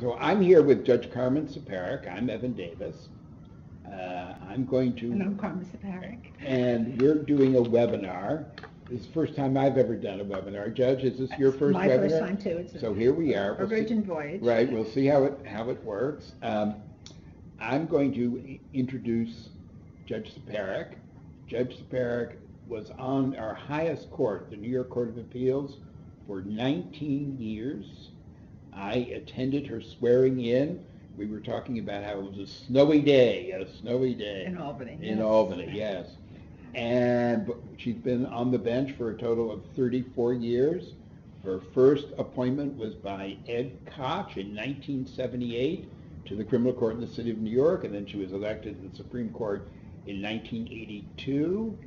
So I'm here with Judge Carmen Ciparick. I'm Evan Davis. Uh, I'm going to. And I'm Carmen Ciparick. and we're doing a webinar. This is the first time I've ever done a webinar. Judge, is this your first My webinar? first time too. It's So here we are. a We'll see- virgin voyage. Right, we'll see how it, how it works. Um, I'm going to introduce Judge Ciparick. Judge Ciparick was on our highest court, the New York Court of Appeals, for 19 years. I attended her swearing in. We were talking about how it was a snowy day, a snowy day. In Albany. In yes. Albany, yes. And she's been on the bench for a total of 34 years. Her first appointment was by Ed Koch in 1978 to the criminal court in the city of New York, and then she was elected to the Supreme Court in 1982.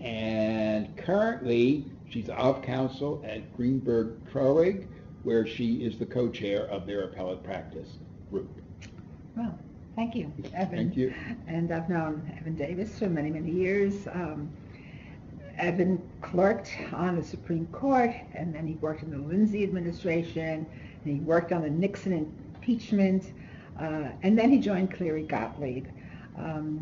And currently, she's off counsel at Greenberg Traurig, where she is the co-chair of their appellate practice group. Well, thank you, Evan. Thank you. And I've known Evan Davis for many, many years. Um, Evan clerked on the Supreme Court, and then he worked in the Lindsay administration, and he worked on the Nixon impeachment, uh, and then he joined Cleary Gottlieb. Um,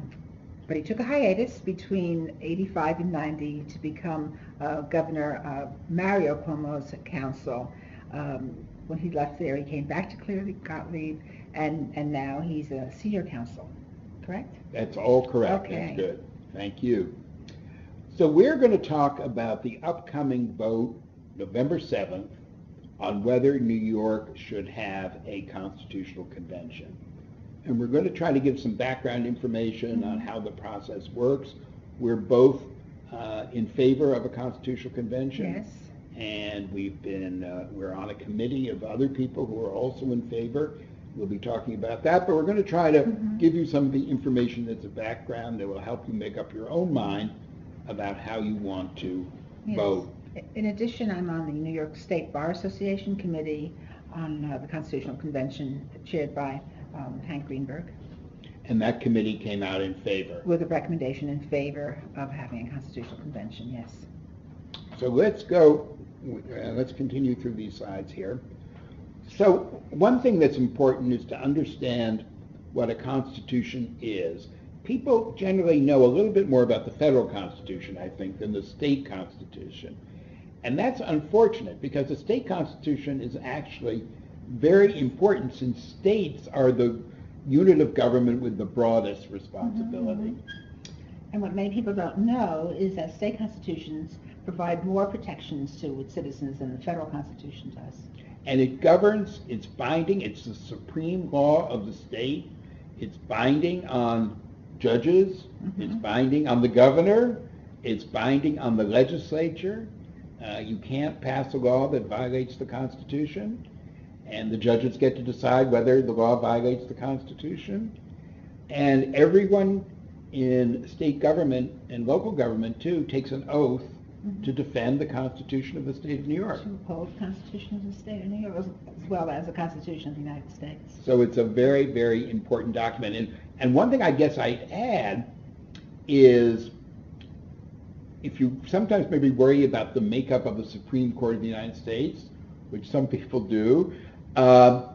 but he took a hiatus between 85 and 90 to become uh, Governor uh, Mario Cuomo's counsel. Um, when he left there, he came back to Cleary Gottlieb, and, and now he's a senior counsel, correct? That's all correct. Okay. That's good. Thank you. So we're going to talk about the upcoming vote, November 7th, on whether New York should have a constitutional convention. And we're going to try to give some background information on how the process works. We're both uh, in favor of a constitutional convention. Yes. And we've been, uh, we're on a committee of other people who are also in favor. We'll be talking about that, but we're going to try to Mhm. give you some of the information that's a background that will help you make up your own mind about how you want to Yes. vote. In addition, I'm on the New York State Bar Association Committee on uh, the Constitutional Convention chaired by um, Hank Greenberg, And that committee came out in favor. with a recommendation in favor of having a constitutional convention, yes. So let's go, uh, let's continue through these slides here. So one thing that's important is to understand what a constitution is. People generally know a little bit more about the federal constitution, I think, than the state constitution. And that's unfortunate because the state constitution is actually very important since states are the unit of government with the broadest responsibility. mhm. And what many people don't know is that state constitutions provide more protections to its citizens than the federal constitution does. and it governs, it's binding, it's the supreme law of the state. It's binding on judges, it's Mhm. binding on the governor, it's binding on the legislature. Uh, you can't pass a law that violates the Constitution, and the judges get to decide whether the law violates the Constitution. And everyone in state government and local government too takes an oath to defend the Constitution of the state of New York. To uphold the Constitution of the State of New York as as well as the Constitution of the United States. So it's a very, very important document. And, and one thing I guess I'd add is if you sometimes maybe worry about the makeup of the Supreme Court of the United States, which some people do, um,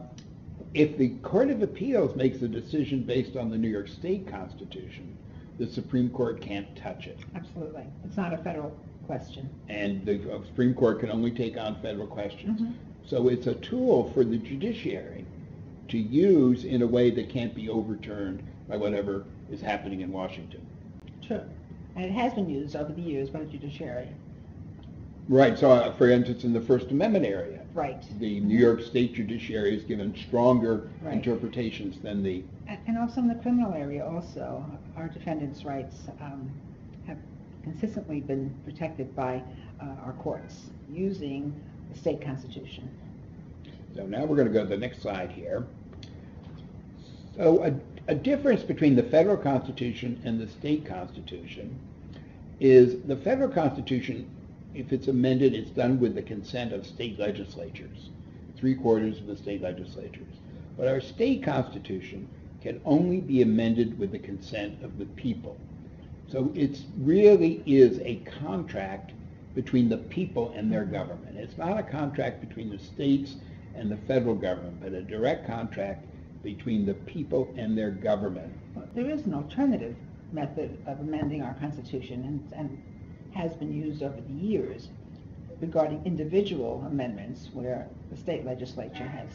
if the Court of Appeals makes a decision based on the New York State Constitution, the Supreme Court can't touch it. Absolutely. It's not a federal question. And the Supreme Court can only take on federal questions. Mhm. So it's a tool for the judiciary to use in a way that can't be overturned by whatever is happening in Washington. True. And it has been used over the years by the judiciary. Right, so uh, for instance, in the First Amendment area, Right. the New York State judiciary is given stronger Right. interpretations than the, And also in the criminal area also, our defendants' rights um, consistently been protected by uh, our courts using the state constitution. so now we're going to go to the next slide here. So a, a difference between the federal constitution and the state constitution is the federal constitution, if it's amended, it's done with the consent of state legislatures, three quarters of the state legislatures. But our state constitution can only be amended with the consent of the people. So it really is a contract between the people and their government. It's not a contract between the states and the federal government, but a direct contract between the people and their government. There is an alternative method of amending our Constitution and, and has been used over the years regarding individual amendments where the state legislature has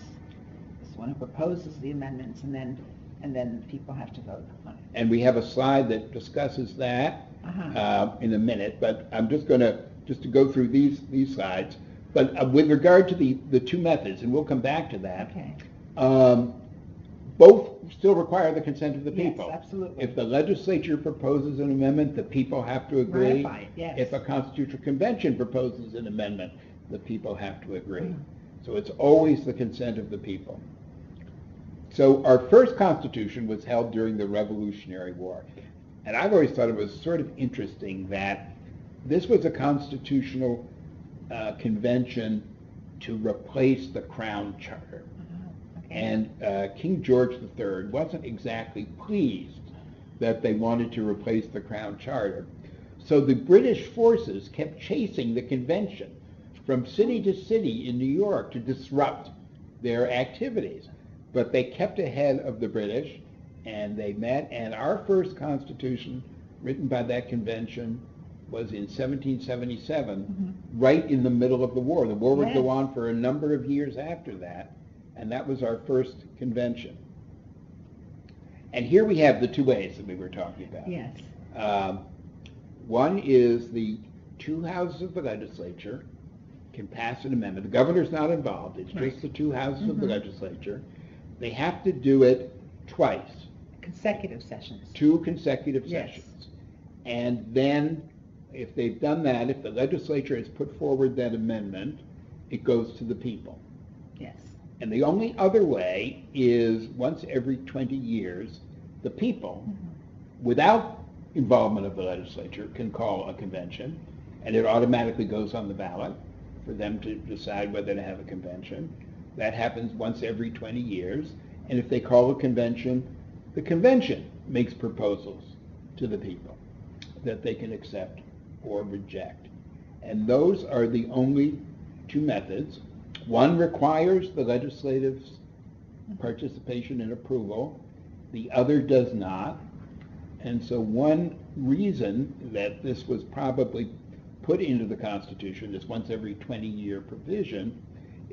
this one who proposes the amendments and then, and then people have to vote on it. And we have a slide that discusses that Uh-huh. uh, in a minute, but I'm just going to, just to go through these, these slides. But uh, with regard to the, the two methods, and we'll come back to that, Okay, um, both still require the consent of the Yes, people. absolutely. If the legislature proposes an amendment, the people have to agree. Ratify it, yes. If a constitutional convention proposes an amendment, the people have to agree. Mhm. So it's always the consent of the people. So our first constitution was held during the Revolutionary War. And I've always thought it was sort of interesting that this was a constitutional uh, convention to replace the Crown Charter. Uh-huh. okay. And uh, King George III wasn't exactly pleased that they wanted to replace the Crown Charter. So the British forces kept chasing the convention from city to city in New York to disrupt their activities. But they kept ahead of the British, and they met, and our first constitution, written by that convention, was in 1777, right in the middle of the war. The war would go on for a number of years after that, and that was our first convention. And here we have the two ways that we were talking about. Yes, Um, One is the two houses of the legislature can pass an amendment. The governor's not involved, it's Right. just the two houses of the Mhm. legislature. They have to do it twice, consecutive sessions. two consecutive Yes. sessions. And then, if they've done that, if the legislature has put forward that amendment, it goes to the people. Yes, And the only other way is once every 20 years, the people, mm-hmm. without involvement of the legislature, can call a convention, and it automatically goes on the ballot for them to decide whether to have a convention. That happens once every 20 years, and if they call a convention, the convention makes proposals to the people that they can accept or reject. And those are the only two methods. One requires the legislative's participation and approval, the other does not. And so one reason that this was probably put into the Constitution, this once every 20-year provision,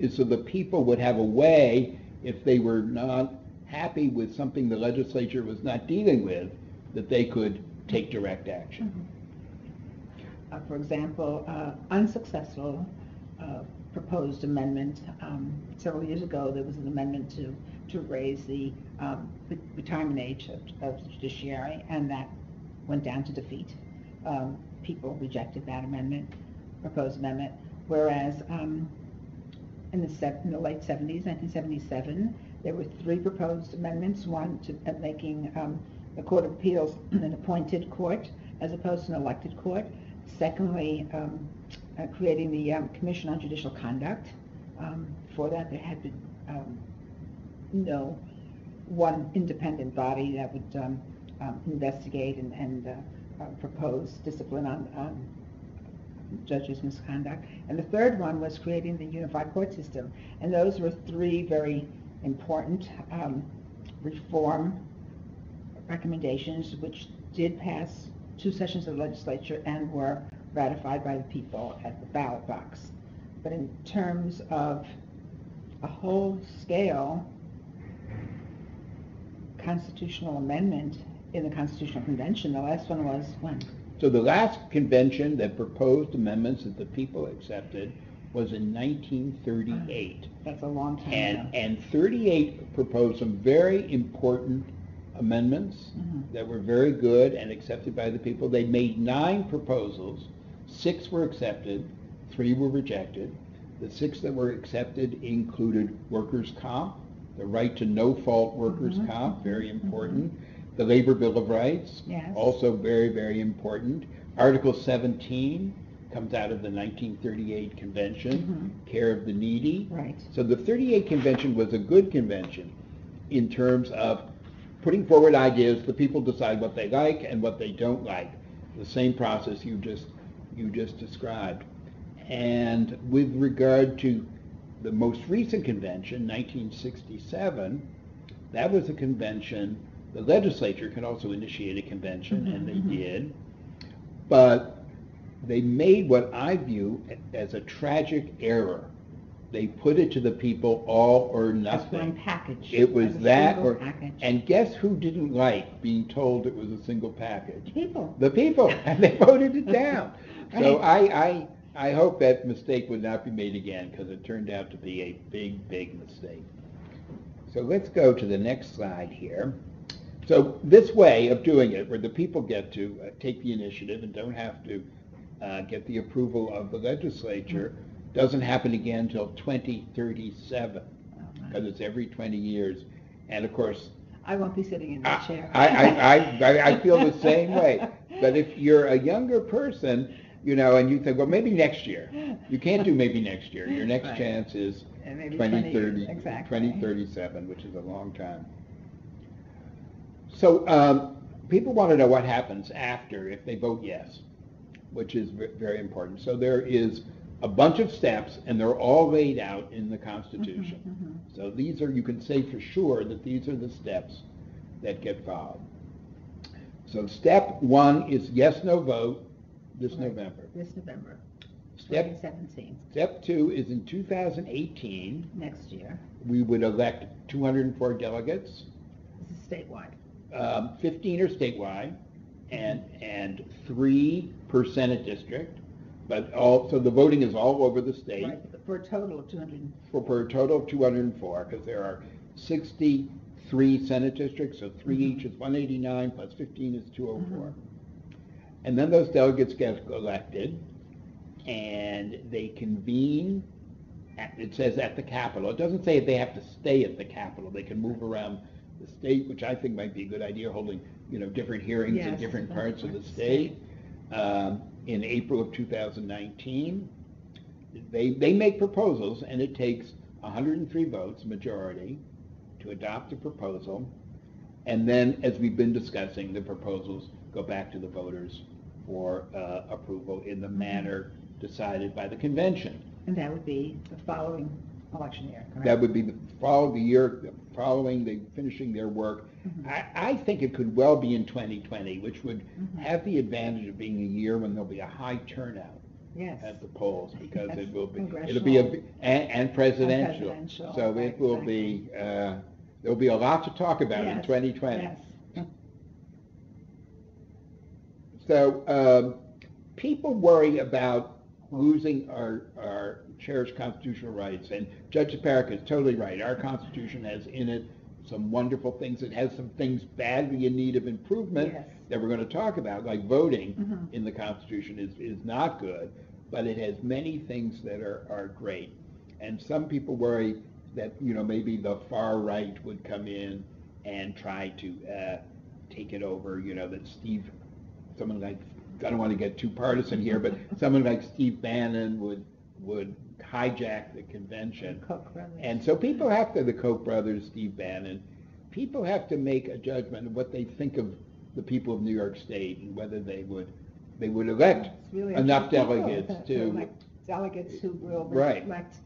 is so the people would have a way, if they were not happy with something the legislature was not dealing with, that they could take direct action. uh, for example, uh, unsuccessful uh, proposed amendment. Um, Several years ago, there was an amendment to, to raise the um, retirement age of of the judiciary, and that went down to defeat. Um, People rejected that amendment, proposed amendment, whereas um, in the sev- in the late 70s, 1977, there were three proposed amendments, one to uh, making um, the Court of Appeals an appointed court as opposed to an elected court. Secondly, um, uh, creating the um, Commission on Judicial Conduct. Um, For that, there had been um, no one independent body that would um, investigate and- and uh, uh, propose discipline on on judges' misconduct. And the third one was creating the unified court system. And those were three very important um, reform recommendations which did pass two sessions of the legislature and were ratified by the people at the ballot box. But in terms of a whole scale constitutional amendment in the Constitutional Convention, the last one was when? So the last convention that proposed amendments that the people accepted was in 1938. That's a long time ago. And, and 38 proposed some very important amendments Mhm. that were very good and accepted by the people. They made nine proposals, six were accepted, three were rejected. The six that were accepted included workers' comp, the right to no-fault workers' Mhm, comp, very important. The Labor Bill of Rights, Yes. also very, very important. Article 17 comes out of the 1938 convention, mm-hmm. care of the needy. Right. So the 38 convention was a good convention in terms of putting forward ideas, the people decide what they like and what they don't like. The same process you just, you just described. And with regard to the most recent convention, 1967, that was a convention, the legislature can also initiate a convention, and they Mhm, mhm. did. But they made what I view as a tragic error. They put it to the people all or As one nothing. package. It was as a that single or, package. and guess who didn't like being told it was a single package? People. The people, and they voted it down. So. I, I, I hope that mistake would not be made again, because it turned out to be a big, big mistake. So let's go to the next slide here. So this way of doing it, where the people get to uh, take the initiative and don't have to uh, get the approval of the legislature, doesn't happen again until 2037, Oh, because it's every 20 years. And of course, I won't be sitting in that I, chair. I, I, I- I feel the same way. But if you're a younger person, you know, and you think, well, maybe next year. You can't do maybe next year. Your next Right. chance is And maybe 20 2030, exactly. 2037, which is a long time. So, um, people want to know what happens after if they vote yes, which is very important. So there is a bunch of steps, and they're all laid out in the Constitution. Mhm, So these are, you can say for sure that these are the steps that get followed. So step one is yes, no vote this Right. November. This November, Step, 2017, step two is in 2018, next year. we would elect 204 delegates, This is statewide. Um, 15 are statewide, and, and three per Senate district, but all, so the voting is all over the state. Right, For a total of 200, for, for a total of 204, because there are 63 Senate districts, so three Mhm. each is 189, plus 15 is 204. Mhm. And then those delegates get elected, and they convene, at, it says at the Capitol. It doesn't say they have to stay at the Capitol. They can move around the state, which I think might be a good idea, holding, you know, different hearings in Yes, different parts of the state. Um, In April of 2019, they, they make proposals, and it takes 103 votes, majority, to adopt a proposal. And then, as we've been discussing, the proposals go back to the voters for uh, approval in the manner decided by the convention. and that would be the following election year, correct? That would be the following year, following the finishing their work. Mhm. I, I think it could well be in 2020, which would Mhm. have the advantage of being a year when there'll be a high turnout Yes. at the polls, because Yes, it will be, it'll be a, and, and presidential. presidential, So right, it will be, uh, there'll be a lot to talk about in Yes, 2020. Yes. So, um, people worry about losing our, our cherished constitutional rights, and Judge Parrick is totally right. Our Constitution has in it some wonderful things. It has some things badly in need of improvement Yes. that we're going to talk about, like voting Mhm. in the Constitution is, is not good, but it has many things that are, are great. And some people worry that, you know, maybe the far right would come in and try to uh, take it over, you know, that Steve, someone like, I don't want to get too partisan here, but someone like Steve Bannon would, would hijack the convention. Koch brothers. And so people have to, the Koch brothers, Steve Bannon, people have to make a judgment of what they think of the people of New York State and whether they would, they would elect really enough up to the people delegates to to, elect Delegates who will Right. reflect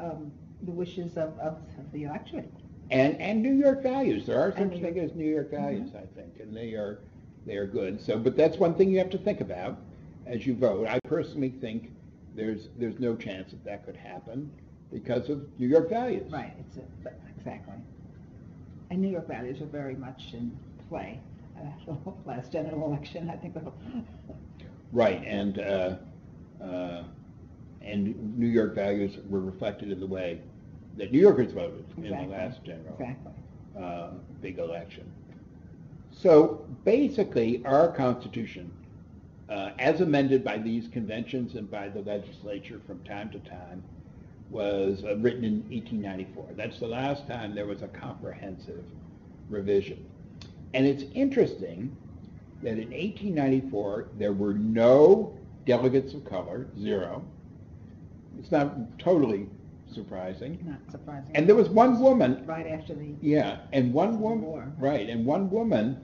um, the wishes of, of the electorate. and, and New York values. There are such things as New York values, I think, and they are, they are good. So, but that's one thing you have to think about as you vote. I personally think there's, there's no chance that that could happen because of New York values. Right, it's, a- exactly. And New York values are very much in play. Uh, Last general election, I think, the- Right, and, uh, uh, and New York values were reflected in the way that New Yorkers voted in the last general exactly. uh, big election. So basically, our Constitution, uh, as amended by these conventions and by the legislature from time to time, was uh, written in 1894. That's the last time there was a comprehensive revision. And it's interesting that in 1894, there were no delegates of color, zero. It's not totally surprising. Not surprising. And there was one woman Right after the, yeah, and one woman, War. right, and one woman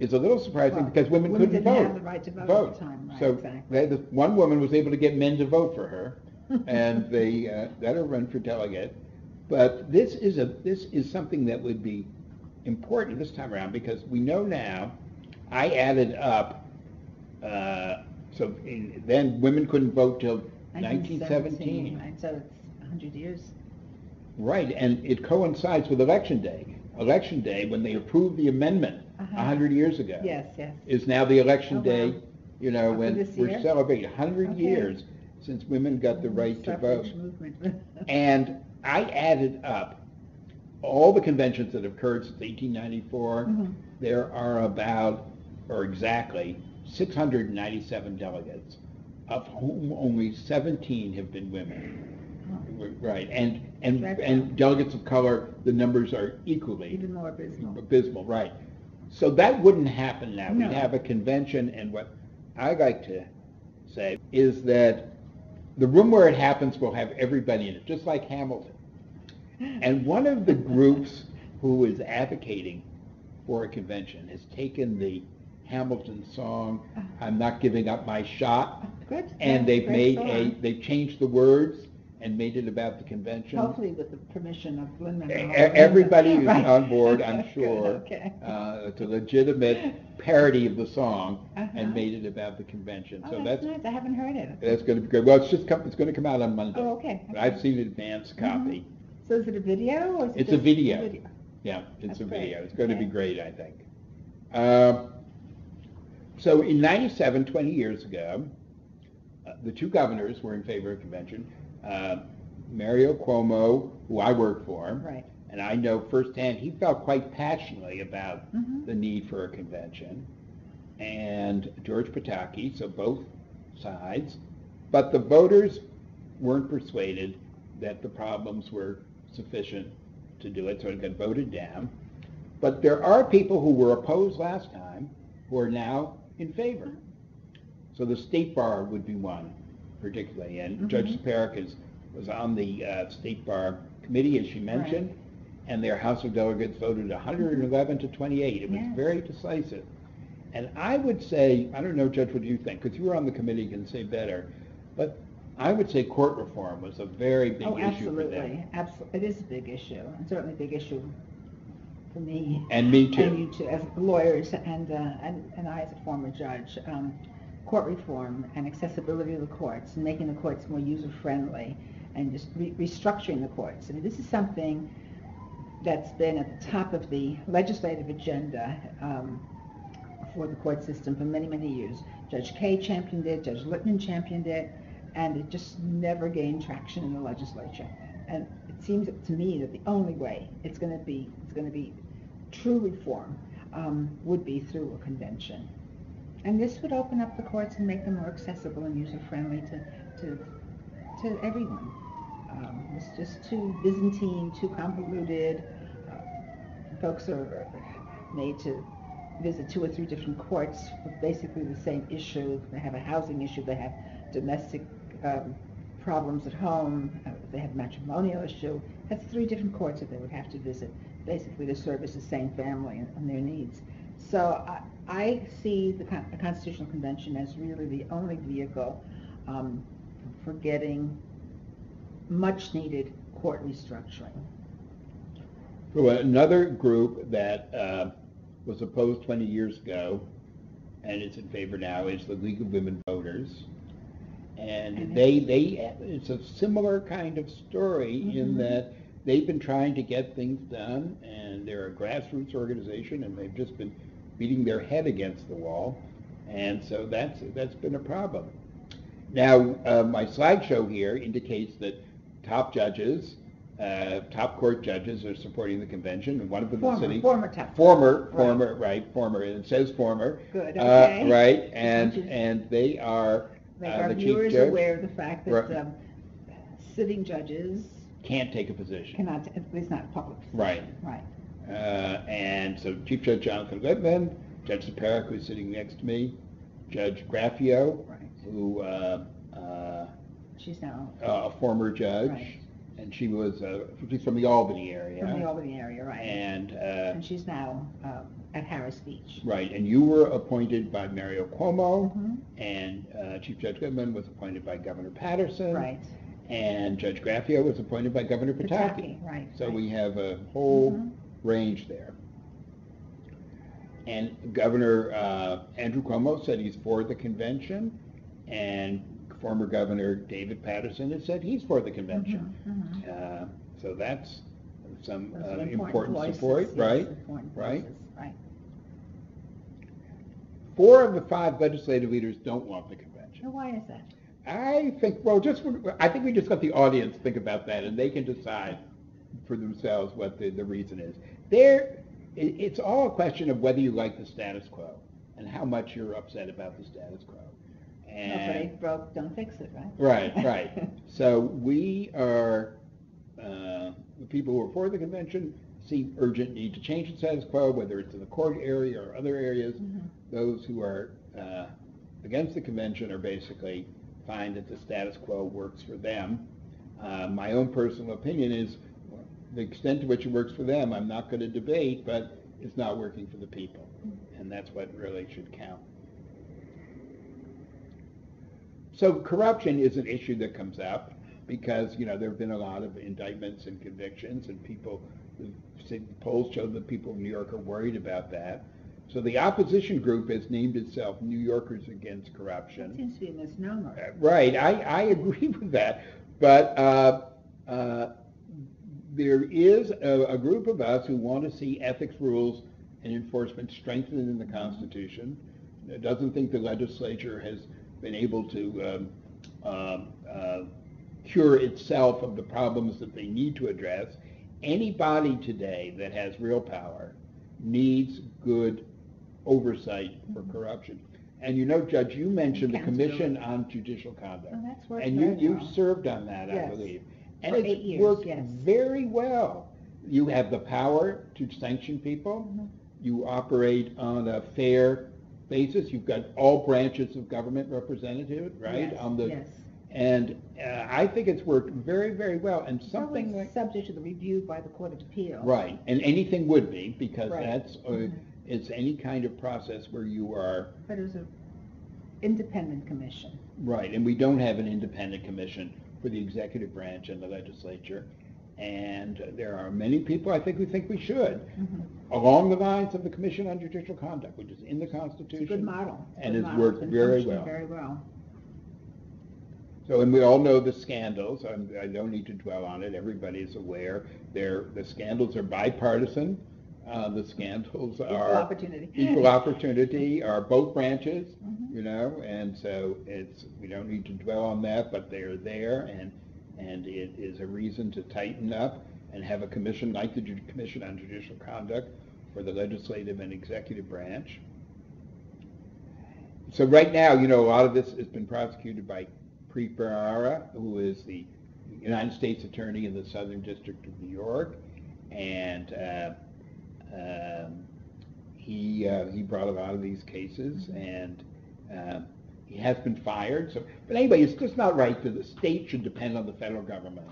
is a little surprising Well, because women women couldn't didn't vote. have the right to vote at the time, right, So exactly. they this- one woman was able to get men to vote for her, and they uh, got to run for delegate. But this is a this is something that would be important this time around because we know now. I added up. Uh, so in, then women couldn't vote till 1917. Right, so it's 100 years. Right, and it coincides with Election Day. Election Day, when they approved the amendment a Uh-huh. 100 years ago. Yes, yes. Is now the Election Oh, Day, wow. you know, when this we're year? celebrating 100 Okay. years since women got the right to vote. Suffrage movement. And I added up all the conventions that have occurred since 1894. Mhm. There are about, or exactly, 697 delegates, of whom only 17 have been women. Right, and, and, That's- and delegates of color, the numbers are equally Even more abysmal. abysmal, right. So that wouldn't happen now. No. We'd have a convention, and what I like to say is that the room where it happens will have everybody in it, just like Hamilton. And one of the groups who is advocating for a convention has taken the Hamilton song, uh-huh. I'm not giving up my shot, Good. and they've made a, they've changed the words and made it about the convention. Hopefully with the permission of Lin E- Manuel. Everybody is Right. on board, I'm Good, sure. Okay. Uh, It's a legitimate parody of the song Uh-huh. and made it about the convention. Oh, So that's that's, nice. I haven't heard it. that's going to be good. Well, it's just, come- it's going to come out on Monday. Oh, okay. But I've seen an advance copy. So is it a video or is it It's a just video. Yeah, it's That's a great. video. It's going to be Okay. great, I think. Um, So in 97, 20 years ago, uh, the two governors were in favor of convention. Uh, Mario Cuomo, who I work for, Right. and I know firsthand, he felt quite passionately about Mhm. the need for a convention. And George Pataki, so both sides. But the voters weren't persuaded that the problems were sufficient to do it, so it got voted down. But there are people who were opposed last time who are now in favor. So the state bar would be one particularly, and Judge Mhm. Ciparick is, was on the uh, state bar committee, as she mentioned, and their House of Delegates voted 111 to 28. It was Yes. very decisive. And I would say, I don't know, Judge, what do you think? Because you were on the committee, you can say better. But I would say court reform was a very big Oh, issue for them. absolutely. Absolutely. It is a big issue, and certainly a big issue for me. And me too. And you too, as lawyers and, uh, and, and I as a former judge. Um, court reform and accessibility of the courts and making the courts more user-friendly and just re- restructuring the courts. I mean, this is something that's been at the top of the legislative agenda um, for the court system for many, many years. Judge Kaye championed it, Judge Lippman championed it, and it just never gained traction in the legislature. And it seems to me that the only way it's going to be, it's going to be true reform um, would be through a convention. And this would open up the courts and make them more accessible and user-friendly to, to, to everyone. Um, it's just too Byzantine, too convoluted. Uh, folks are made to visit two or three different courts with basically the same issue. They have a housing issue, they have domestic um, problems at home, uh, they have matrimonial issue. That's three different courts that they would have to visit, basically to service the same family and, and their needs. So I, I see the, Con- the Constitutional Convention as really the only vehicle um, for getting much-needed court restructuring. So another group that uh, was opposed 20 years ago and is in favor now is the League of Women Voters. And And they, they, it's a similar kind of story in Mhm. that they've been trying to get things done and they're a grassroots organization and they've just been beating their head against the wall. And so that's, that's been a problem. Now, uh, my slideshow here indicates that top judges, uh, top court judges are supporting the convention, and one of them is sitting. former top. Former, Right. former, right, former, and it says former. Good, Uh, okay. Right, and, and they are Make uh, our the viewers judge. aware of the fact that Right. um, sitting judges Can't take a position. cannot, least not public. position. Right. Right. Uh, and so Chief Judge Jonathan Goodman, Judge Ciparick, who's sitting next to me, Judge Graffeo, Right. who, uh, uh, She's now a former judge, Right. and she was, uh, she's from the Albany area. from the Albany area, right? And, uh, And she's now um, at Harris Beach. right, and you were appointed by Mario Cuomo, Mhm. and uh, Chief Judge Goodman was appointed by Governor Paterson. Right. And Judge Graffeo was appointed by Governor Pataki. Pataki, right, So right. we have a whole Mhm. Range there. And Governor uh, Andrew Cuomo said he's for the convention, and former Governor David Paterson has said he's for the convention. Mhm, mhm. Uh, So that's some uh, are important voices, support, yes, right? important Right? voices, Right. Four of the five legislative leaders don't want the convention. Why is that? I think, well, just, I think we just let the audience think about that, and they can decide for themselves what the, the reason is. There, it, it's all a question of whether you like the status quo, and how much you're upset about the status quo. And, it broke, don't fix it, right? right, right. So we are, uh, the people who are for the convention see urgent need to change the status quo, whether it's in the court area or other areas. Mhm. Those who are uh, against the convention are basically find that the status quo works for them. Uh, My own personal opinion is, the extent to which it works for them, I'm not going to debate, but it's not working for the people. And that's what really should count. So corruption is an issue that comes up because, you know, there have been a lot of indictments and convictions and people, the polls show that people in New York are worried about that. So the opposition group has named itself New Yorkers Against That Corruption. seems to be a misnomer. Uh, Right, I, I agree with that, but uh, uh, there is a, a group of us who want to see ethics rules and enforcement strengthened in the Constitution. It doesn't think the legislature has been able to um, um, uh, cure itself of the problems that they need to address. Anybody today that has real power needs good oversight for corruption. And you know, Judge, you mentioned the Commission on Judicial Conduct. Oh, And you, you've served on that, I believe. And For it's eight years, worked yes. very well. You have the power to sanction people. Mhm. You operate on a fair basis. You've got all branches of government represented, right? Yes, On the, Yes. And uh, I think it's worked very, very well. And something like, Subject to the review by the Court of Appeal. right, and anything would be, because Right. that's, uh, Mhm. it's any kind of process where you are But it was an independent commission. Right, and we don't have an independent commission for the executive branch and the legislature. And there are many people, I think, who think we should, Mhm. along the lines of the Commission on Judicial Conduct, which is in the It's a Constitution. good model. And Good it's model. worked very well. Very well. So, and we all know the scandals, I'm- I don't need to dwell on it, everybody's aware. They're, the scandals are bipartisan, uh, the scandals Equal are. opportunity. Equal opportunity, are both branches, Mhm. you know, and so it's, we don't need to dwell on that, but they're there, and, and it is a reason to tighten up and have a commission like the Commission on Judicial Conduct for the legislative and executive branch. So right now, you know, a lot of this has been prosecuted by Preet Bharara, who is the United States Attorney in the Southern District of New York, and uh, um, he uh, he brought a lot of these cases, and uh, he has been fired. So, but anyway, it's just not right that the state should depend on the federal government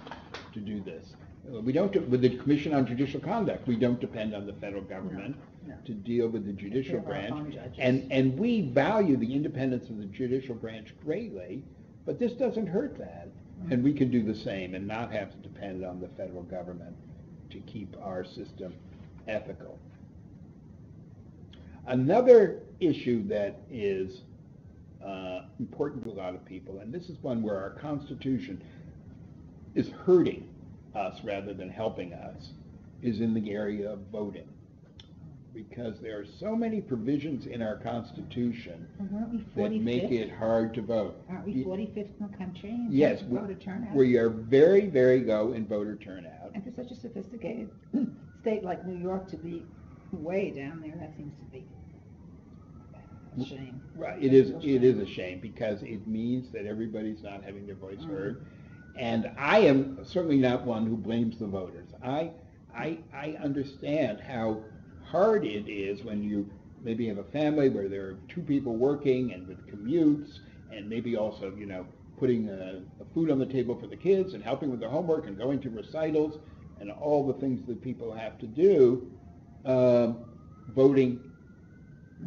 to do this. Uh, We don't, do- with the Commission on Judicial Conduct, we don't depend on the federal government no. to deal with the judicial They're our own branch. And, and we value the independence of the judicial branch greatly, but this doesn't hurt that. And we can do the same and not have to depend on the federal government to keep our system ethical. Another issue that is uh, important to a lot of people, and this is one where our Constitution is hurting us rather than helping us, is in the area of voting. Because there are so many provisions in our Constitution And Weren't we that make it hard to vote. Aren't we Ye- forty-fifth in the country? in Yes, terms of we- Voter turnout? we are very, very low in voter turnout. And for such a sophisticated state like New York to be way down there, that seems to be a shame. Right, it is, it is a shame because it means that everybody's not having their voice Mhm. heard. And I am certainly not one who blames the voters. I, I, I understand how hard it is when you maybe have a family where there are two people working and with commutes and maybe also, you know, putting uh, food on the table for the kids and helping with their homework and going to recitals and all the things that people have to do. Um, voting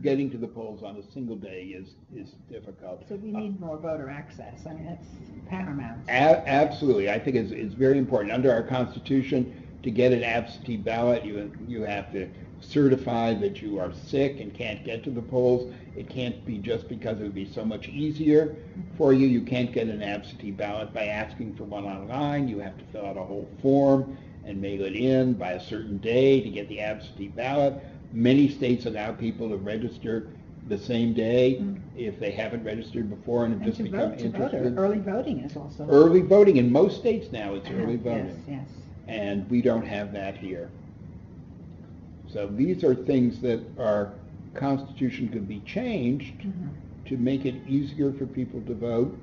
getting to the polls on a single day is, is difficult. So we need more voter access. I mean, that's paramount. A- Absolutely, I think it's, it's very important. Under our Constitution, to get an absentee ballot, you, you have to certify that you are sick and can't get to the polls. It can't be just because it would be so much easier for you. You can't get an absentee ballot by asking for one online. You have to fill out a whole form and mail it in by a certain day to get the absentee ballot. Many states allow people to register the same day Mm. if they haven't registered before and have And just to become vote, to interested. vote, early voting is also. Early voting, in most states now, it's Uh-huh, early voting. Yes, yes. And we don't have that here. So these are things that our constitution could be changed Mhm. to make it easier for people to vote.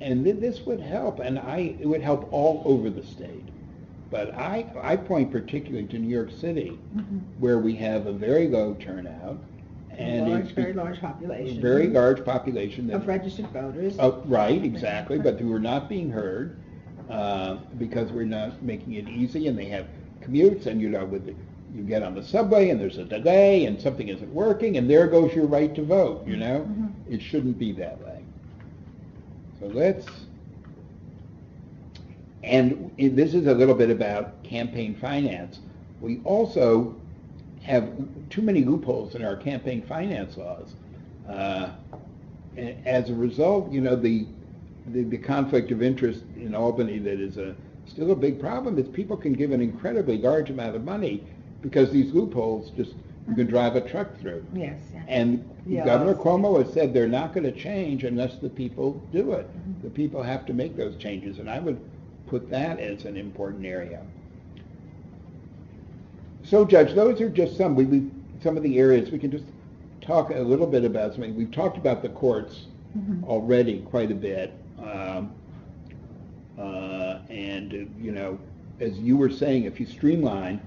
And thi- this would help, and I, it would help all over the state. But I, I point particularly to New York City, Mhm. where we have a very low turnout. And Large, it's very large population. Very large population that. Of registered voters. Oh, right, exactly, but who are not being heard, uh, because we're not making it easy, and they have commutes, and you know, with, the- you get on the subway, and there's a delay, and something isn't working, and there goes your right to vote, you know? Mhm. It shouldn't be that way. So let's, and this is a little bit about campaign finance. We also have too many loopholes in our campaign finance laws. Uh, As a result, you know, the, the the conflict of interest in Albany that is a, still a big problem is people can give an incredibly large amount of money because these loopholes just, you can drive a truck through. Yes. And Yeah, Governor Cuomo has said they're not going to change unless the people do it. Mhm. The people have to make those changes, and I would put that as an important area. So, Judge, those are just some, we, we, some of the areas, we can just talk a little bit about something. We've talked about the courts Mhm. already quite a bit. Um, uh, and, you know, as you were saying, if you streamline,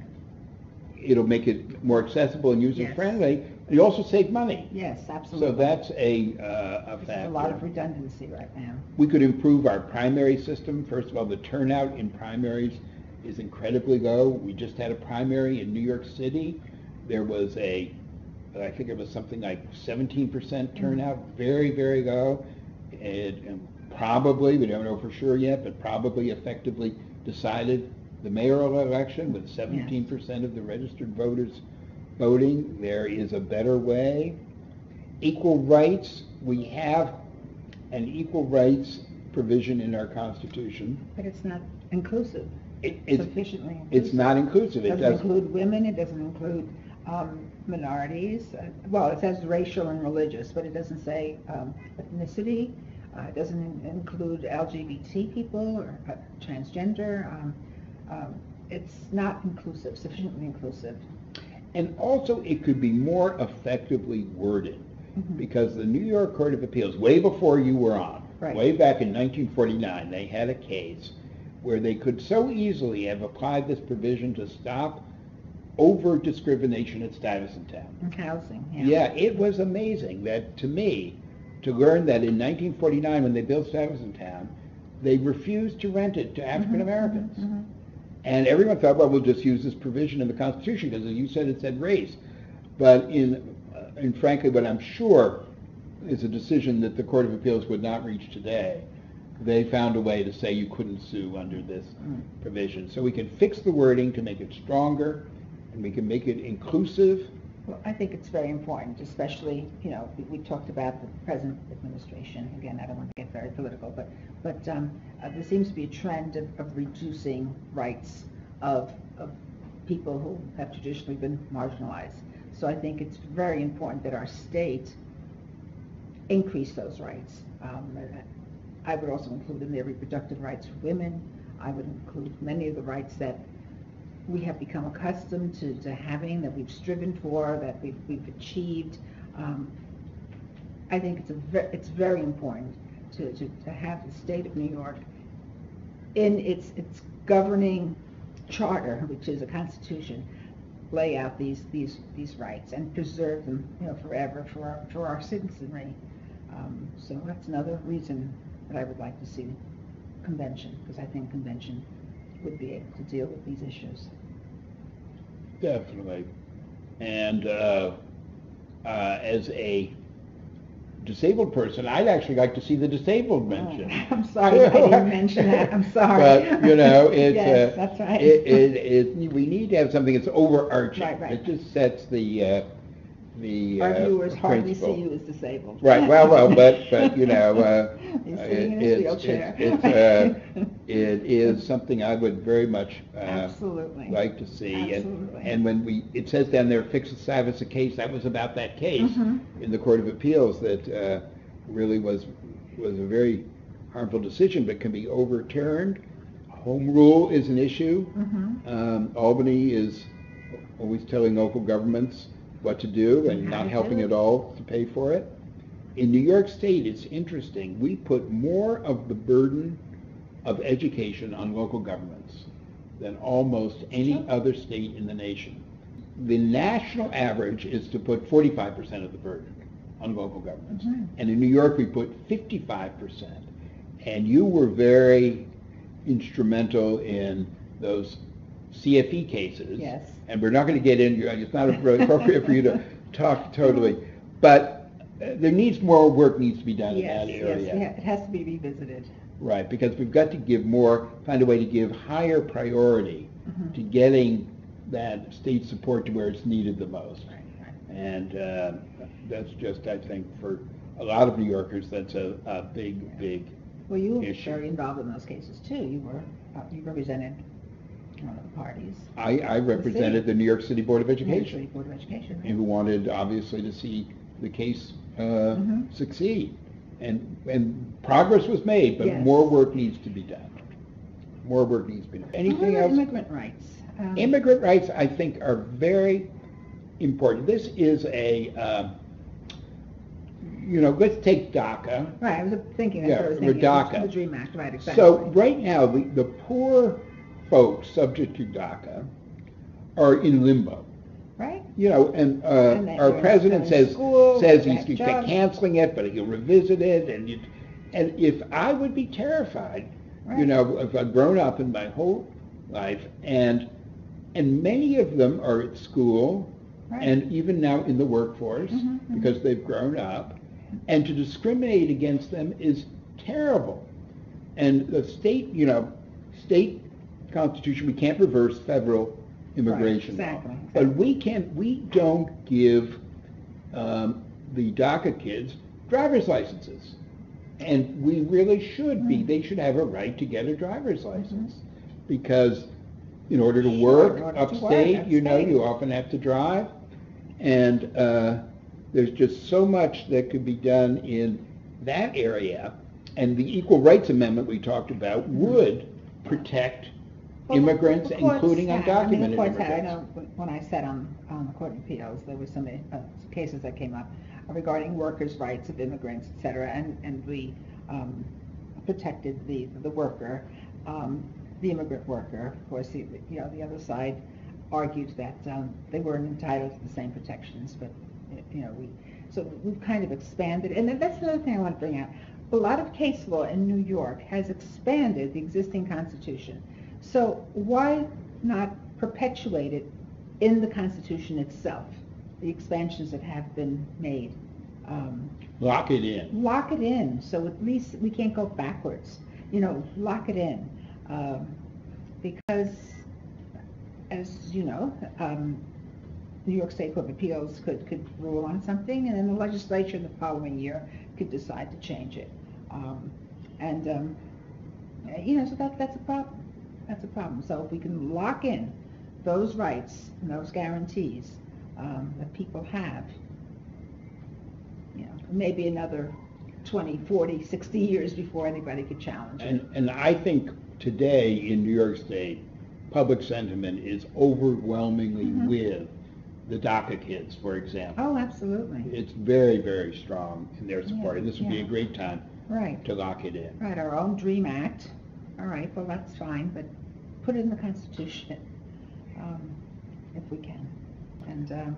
it'll make it more accessible and user-friendly. and You also save money. Yes, absolutely. So that's a, uh, a There's a lot of redundancy right now. We could improve our primary system. First of all, the turnout in primaries is incredibly low. We just had a primary in New York City. There was a, I think it was something like seventeen percent turnout, very, very low. It and probably, we don't know for sure yet, but probably effectively decided the mayoral election with seventeen percent of the registered voters voting. There is a better way. Equal rights, we have an equal rights provision in our Constitution. But it's not inclusive, It, it's, sufficiently inclusive. it's not inclusive. It doesn't doesn't, include women, it doesn't include um, minorities. Uh, Well, it says racial and religious, but it doesn't say um, ethnicity. Uh, It doesn't in- include LGBT people or uh, transgender. Um, um, It's not inclusive, sufficiently inclusive. And also it could be more effectively worded. Mhm. Because the New York Court of Appeals, way before you were on, Right. way back in 1949, they had a case where they could so easily have applied this provision to stop over discrimination at Stuyvesant Town. Housing, yeah. Yeah, it was amazing that, to me, to learn that in 1949, when they built Stuyvesant Town, they refused to rent it to African Americans. Mhm, mhm. And everyone thought, well, we'll just use this provision in the Constitution, because as you said, it said race. But in, uh, and frankly, what I'm sure is a decision that the Court of Appeals would not reach today. They found a way to say you couldn't sue under this Mm. provision. So we can fix the wording to make it stronger, and we can make it inclusive, Well, I think it's very important, especially, you know, we, we talked about the present administration. Again, I don't want to get very political, but, but um, uh, there seems to be a trend of, of reducing rights of, of people who have traditionally been marginalized. So I think it's very important that our state increase those rights. Um, I would also include in there reproductive rights for women. I would include many of the rights that we have become accustomed to, to having, that we've striven for, that we've, we've achieved. Um, I think it's a it's very important to, to, to have the state of New York in its, its governing charter, which is a constitution, lay out these, these, these rights and preserve them, you know, forever for our, for our citizenry. Um, so that's another reason that I would like to see convention, because I think convention would be able to deal with these issues. Definitely. And uh, uh, as a disabled person, I'd actually like to see the disabled mentioned. Oh, I'm sorry, I didn't mention that, I'm sorry. But, you know, it's, Yes, uh, that's right. it, it, it, we need to have something that's overarching. Right, right. It just sets the, uh, the, Our uh, viewers hardly see you as disabled. Right, well, well, but, but, you know, uh. He's uh, sitting in his it's- wheelchair. It's, it's, uh, it is something I would very much, uh, Absolutely. like to see. And- Absolutely. And when we, it says down there, fix the status of case, that was about that case Mhm. in the Court of Appeals that, uh, really was, was a very harmful decision, but can be overturned. Home rule is an issue. Mhm. Um, Albany is always telling local governments what to do and not helping at all to pay for it. In New York State, it's interesting, we put more of the burden of education on local governments than almost any other state in the nation. The national average is to put forty-five percent of the burden on local governments. Mhm. And in New York, we put fifty-five percent. And you were very instrumental in those CFE cases. Yes. And we're not going to get into, it's not appropriate for you to talk totally, but uh, there needs, more work needs to be done in Yes, that yes, area. yeah, it has to be revisited. Right, because we've got to give more, find a way to give higher priority Mhm. to getting that state support to where it's needed the most. Right, right. And uh, that's just, I think, for a lot of New Yorkers, that's a, a big, big, Well, you were issue. very involved in those cases too. You were, uh, you represented one of the parties. I, I represented the New York City Board of New York City Education, Board of Education. right? and who wanted, obviously, to see the case uh, Mhm. succeed. And, and progress was made, but Yes. more work needs to be done. More work needs to be done. Anything What about else? Immigrant rights. Um, Immigrant rights, I think, are very important. This is a, um, you know, let's take DACA. Right, I was thinking, that's Yeah, what I was for thinking. DACA. The DREAM Act, right, exactly. So right now, the, the poor folks subject to DACA are in limbo. Right? You know, and, uh, And our president says, school, says he's canceling it, but he'll revisit it, and you, and if, I would be terrified, you know, if I've grown up in my whole life, and, and many of them are at school, Right. and even now in the workforce, Mhm, mhm. because they've grown up, and to discriminate against them is terrible. And the state, you know, state constitution, we can't reverse federal immigration law. exactly, But we can't, we don't give um, the DACA kids driver's licenses. And we really should be, Mm. they should have a right to get a driver's license. Because in order to work order to work upstate, you know, you often have to drive. And uh, there's just so much that could be done in that area. And the Equal Rights Amendment we talked about would protect immigrants, the courts including have- I mean, undocumented the courts have- I immigrants. know when- when I sat on, on the Court of Appeals, there were some uh, cases that came up regarding workers' rights of immigrants, et cetera, and, and we um, protected the, the worker, um, the immigrant worker. Of course, the, you know, the other side argued that um, they weren't entitled to the same protections, but, you know, we, so we've kind of expanded, and then that's another thing I want to bring out. A lot of case law in New York has expanded the existing constitution. So why not perpetuate it in the Constitution itself, the expansions that have been made? Um, Lock it in. Lock it in, so at least we can't go backwards, you know, lock it in. Um, Because, as you know, um, New York State Court of Appeals could, could rule on something, and then the legislature in the following year could decide to change it. Um, And, um, you know, so that, that's a problem. That's a problem. So if we can lock in those rights and those guarantees um, that people have, you know, maybe another 20, 40, 60 years before anybody could challenge it. And, and I think today in New York State, public sentiment is overwhelmingly Mhm. with the DACA kids, for example. Oh, absolutely. It's very, very strong in their support, Yeah, and this would be a great time Right, to lock it in. right, our own DREAM Act. All right, well, that's fine, but put it in the Constitution, um, if we can. And, um,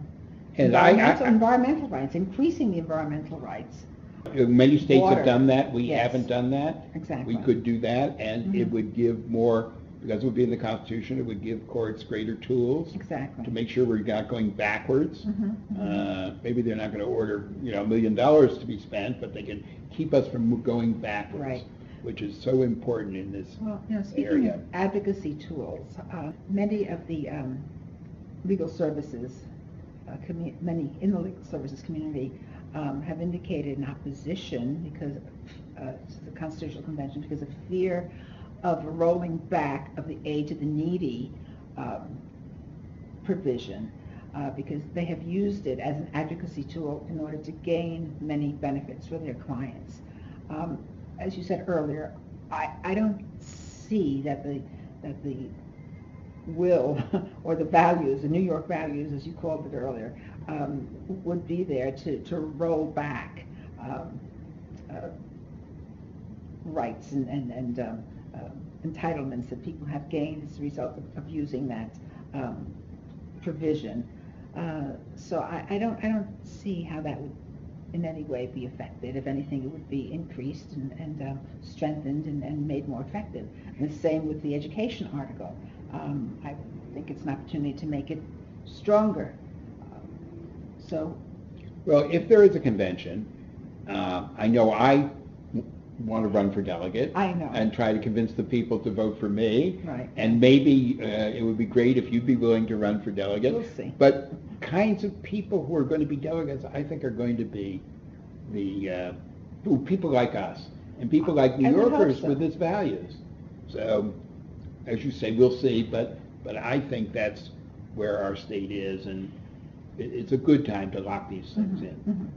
And I- I- environmental, environmental rights, increasing the environmental rights. Uh, Many states Water. have done that, we Yes. haven't done that. Exactly. We could do that, and it Mhm. would give more because it would be in the Constitution, it would give courts greater tools Exactly. to make sure we're not going backwards. Mhm, mhm. Uh, Maybe they're not going to order, you know, a million dollars to be spent, but they can keep us from going backwards. Right. Which is so important in this Well, speaking area. of advocacy tools, uh, many of the um, legal services, uh, many in the legal services community um, have indicated an opposition because, uh, to the Constitutional Convention because of fear of rolling back of the aid to the needy um, provision, uh, because they have used it as an advocacy tool in order to gain many benefits for their clients. Um, As you said earlier, I, I don't see that the, that the will or the values, the New York values, as you called it earlier, um, would be there to, to roll back um, uh, rights and, and, and um, um, entitlements that people have gained as a result of, of using that um, provision. Uh, so I, I don't, I don't see how that would in any way be affected. If anything, it would be increased and, and um, strengthened and, and made more effective. And the same with the education article. Um, I think it's an opportunity to make it stronger. Um, So, Well, if there is a convention, uh, I know I want to run for delegate. I know. And try to convince the people to vote for me. Right. And maybe uh, it would be great if you'd be willing to run for delegate. We'll see. But kinds of people who are going to be delegates, I think are going to be the, uh, who- people like us, and people like New I Yorkers so. with its values. So, as you say, we'll see, but, but I think that's where our state is, and it, it's a good time to lock these things Mhm, in. mhm.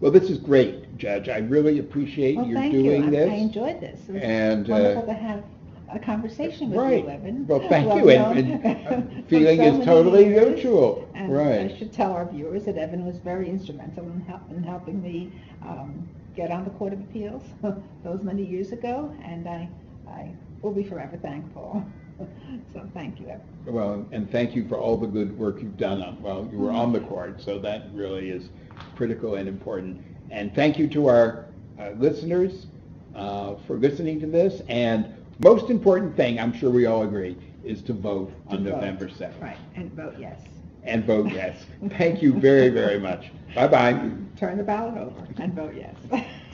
Well, this is great, Judge. I really appreciate Well, your thank you. doing I- this. I enjoyed this. It was And, uh, wonderful to have a conversation with Right. you, Evan. Well, thank you, Well and- and feeling so is totally years. mutual. And Right. I should tell our viewers that Evan was very instrumental in help, in helping me, um, get on the Court of Appeals those many years ago, and I, I will be forever thankful. So, thank you, Evan. Well, and thank you for all the good work you've done on, while you were on the court, so that really is critical and important. And thank you to our uh, listeners uh, for listening to this, and most important thing, I'm sure we all agree, is to vote on To vote. November 7th. Right, and vote yes. And vote yes. Thank you very, very much. Bye-bye. Turn the ballot over and vote yes.